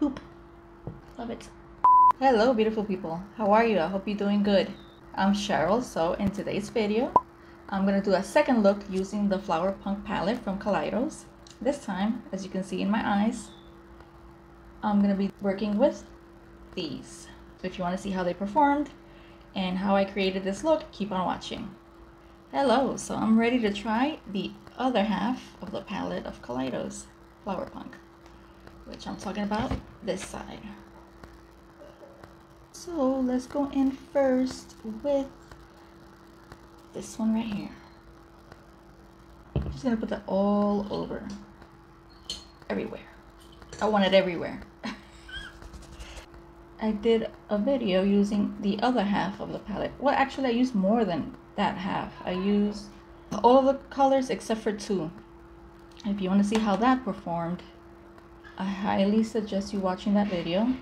Poop. Love it. Hello, beautiful people. How are you? I hope you're doing good. I'm Cheryl. So in today's video, I'm going to do a second look using the Flower Punk palette from Kaleidos. This time, as you can see in my eyes, I'm going to be working with these. So if you want to see how they performed and how I created this look, keep on watching. Hello, so I'm ready to try the other half of the palette of Kaleidos Flower Punk, which I'm talking about this side. So let's go in first with this one right here. I'm just gonna put that all over, everywhere. I want it everywhere. I did a video using the other half of the palette. Well, actually I used more than that half. I used all the colors except for two. If you want to see how that performed, I highly suggest you watching that video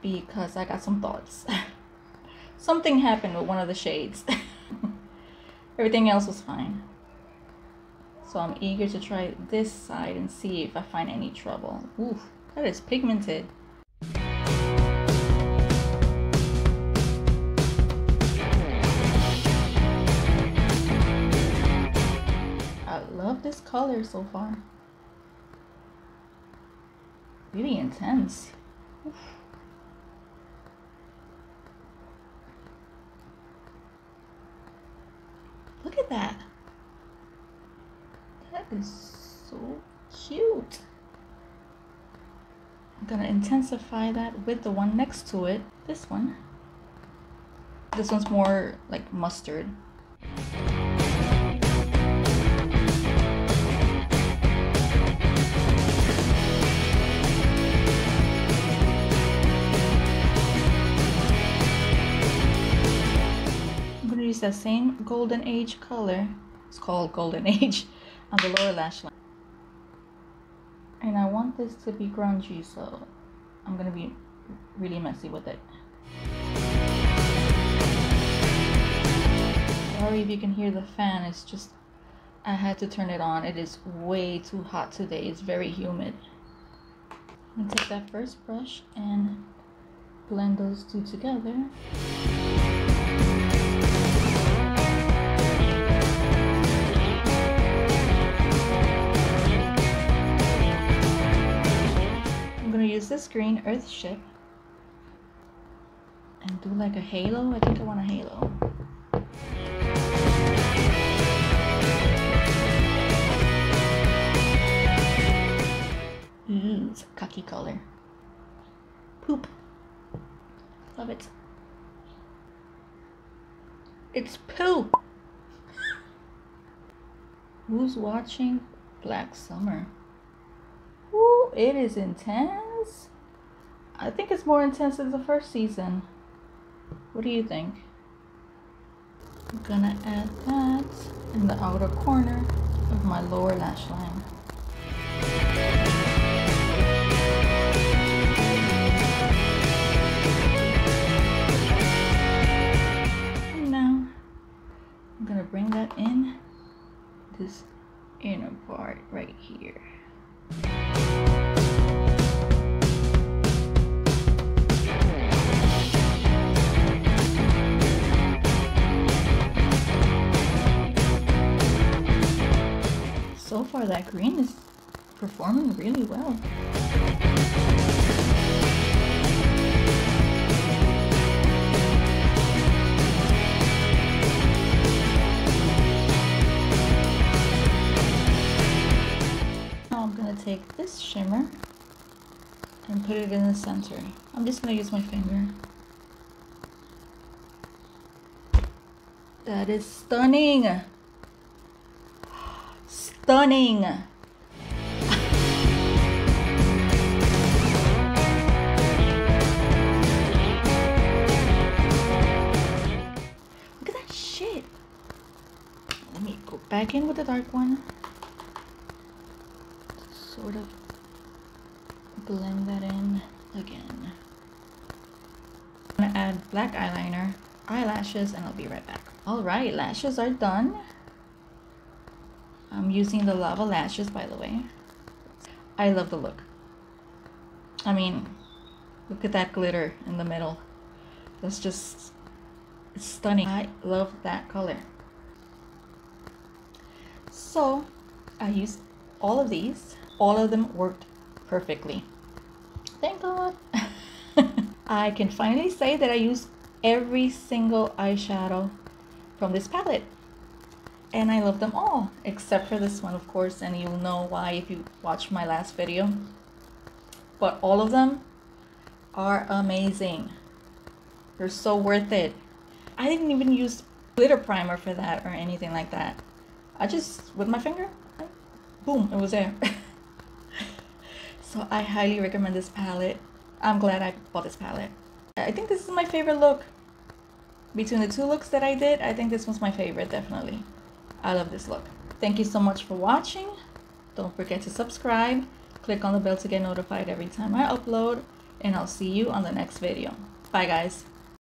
because I got some thoughts. Something happened with one of the shades. Everything else was fine. So I'm eager to try this side and see if I find any trouble. Ooh, that is pigmented. I love this color so far. Really intense. Oof. Look at that. That is so cute. I'm gonna intensify that with the one next to it. This one. This one's more like mustard. That same golden age color. It's called golden age on the lower lash line. And I want this to be grungy so I'm gonna be really messy with it. Sorry if you can hear the fan it's just I had to turn it on. It is way too hot today. It's very humid. I'm gonna take that first brush and blend those two together green earth ship and do like a halo. I think I want a halo. Ooh, it's a cocky color. Poop. Love it. It's poop. Who's watching Black Summer? Ooh, it is intense. I think it's more intense than the first season. What do you think? I'm gonna add that in the outer corner of my lower lash line. And now I'm gonna bring that in this inner part right here. That green is performing really well. Now I'm going to take this shimmer and put it in the center. I'm just going to use my finger. That is stunning! Stunning. Look at that shit. Let me go back in with the dark one. Sort of blend that in again. I'm gonna add black eyeliner, eyelashes, and I'll be right back. Alright, lashes are done. I'm using the Lava Lashes, by the way. I love the look. I mean, look at that glitter in the middle. That's just stunning. I love that color. So I used all of these. All of them worked perfectly. Thank God. I can finally say that I used every single eyeshadow from this palette. And I love them all, except for this one, of course, and you'll know why if you watch my last video. But all of them are amazing. They're so worth it. I didn't even use glitter primer for that or anything like that. I just, with my finger, boom, it was there. so I highly recommend this palette. I'm glad I bought this palette. I think this is my favorite look. Between the two looks that I did, I think this was my favorite, definitely. I love this look. Thank you so much for watching. Don't forget to subscribe. Click on the bell to get notified every time I upload. And I'll see you on the next video. Bye guys.